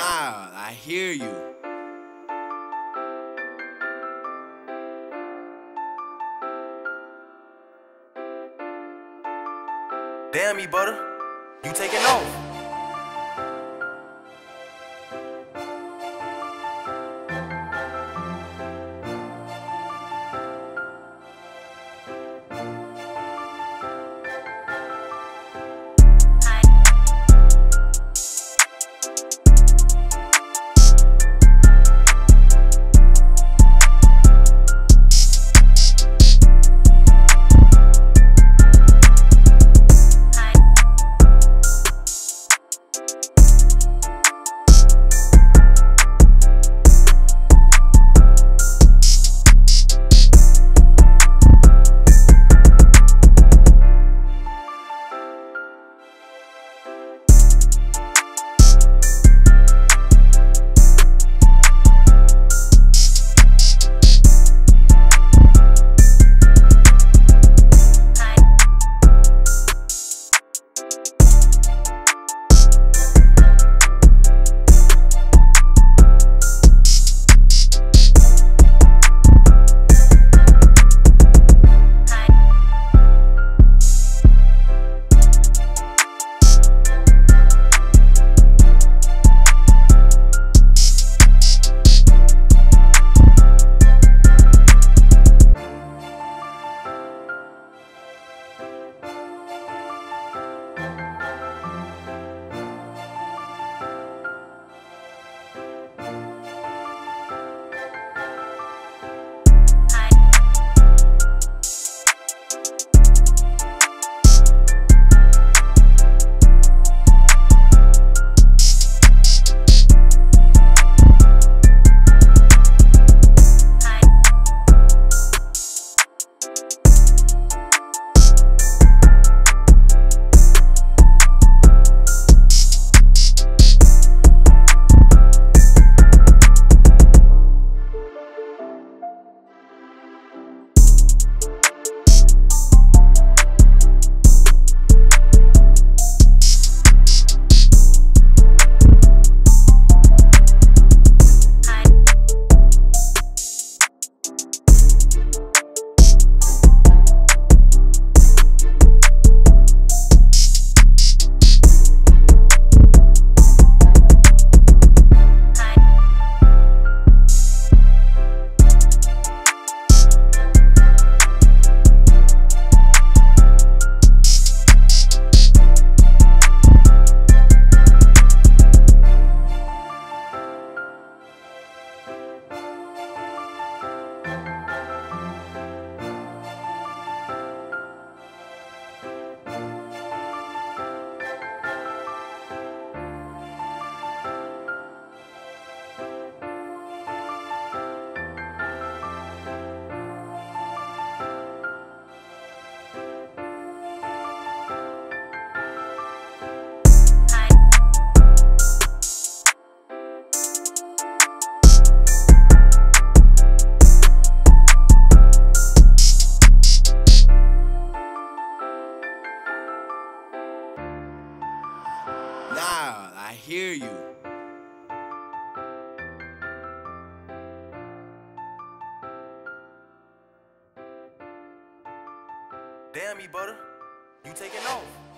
Nah, I hear you. Damn Ebutta. You taking off. Nah, I hear you. Damn Ebutta. You taking off.